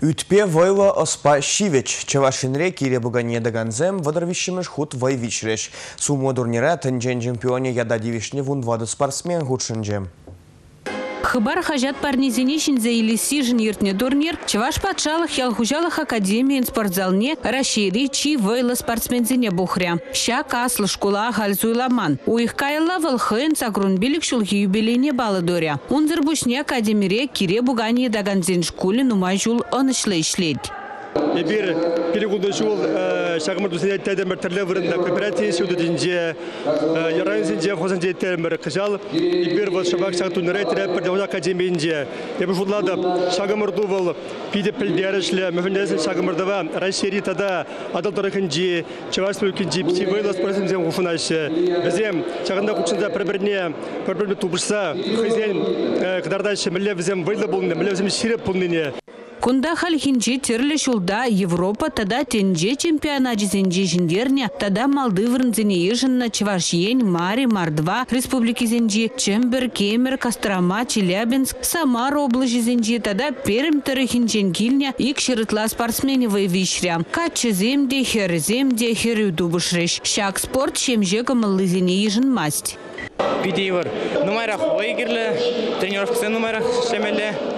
Ütпе войла оспа шивеч. Чавашинре кире бугане даганзем вадарвищемеш худ вайвичреш. Сумо турнира тенджен чемпионе яда дивишне вунвады спортсмен худшинжем. Хыбар хажат парнезине шинзе или сижен ертне турнир, чеваш патшалых ялхужалых академиен спортзалне расшири чи войла спортсмензине бухря. Школа хальзуйламан. У их кайла валхын сагрунбилик шулхи юбилейне баладоря. Унзыр бушне академире кире бугани даганзин шкуле нумай жул онышлы ишлеть. Эбир перегуды шул шагымыр дусын әйттәден бір түрлі вырында кооператив сюды динже ярайын синже хозан жеттер бір кыжал эбир вот шабак шаг тунырай тирәп бір дәвна академиинже эбир шуллады шагымыр дувал пиде пилдерешле мөһүндәсен шагымырдава расшири тада адал тарихынжи чаваш мөлкинжи псивойлас пресензен гуфунашы бізем шагында кучында бір-біріне бір-біріне тубышса хызен кыдардайшы милле бізем вайлы болны милле бізем ширеп болныне Кунда хальхинчи терлі шулда Европа тада тенже чемпионат жезенже жіндерне, тада Малдывырнзене ежінна Чевашьень, Мари, Мардва, Республики Зенжи, Чембер, Кемер, Кострома, Челябинск, Самара жезенже, тада Перм тарихинчен килня, ик шырытла спортсменевой вишря. Качы земде, хер земде, хер. Шак спорт шемже кымыллызене ежін масть. Бидейвар. Нумайрах ойгерлі, тренировкасы нумайрах шемелі.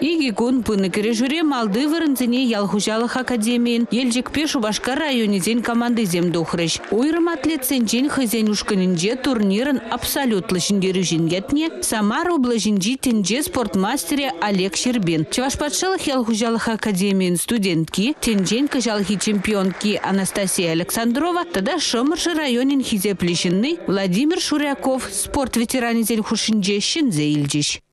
Иги кун пыны кережуре малды вырынзыне ялхужалых академиен елжекпе Шубашкар районезен команды земдухрыш. Уйрым атлет сенчен хызен ушканинже турнирын абсолютлы жиндері жингетне Самар облажинжи тенже спортмастере Олег Щербин. Чевашпатшалых ялхужалых академиен студентки, тенжен кажалхи чемпионки Анастасия Александрова, тада Шомыршы районин хизе Владимир Шуряков, спорт ветеранезен хушинже шинзе.